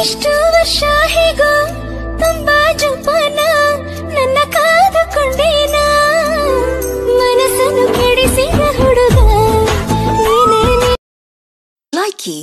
ಇಷ್ಟು ವರ್ಷ ಹೇಗೋ ತುಂಬಾ ಜೋಪಾನ ನನ್ನ ಕಾದುಕೊಂಡೇನ ಮನಸ್ಸನ್ನು ಕೆಡಿಸಿದ ಹುಡುಗ ಲೈಕಿ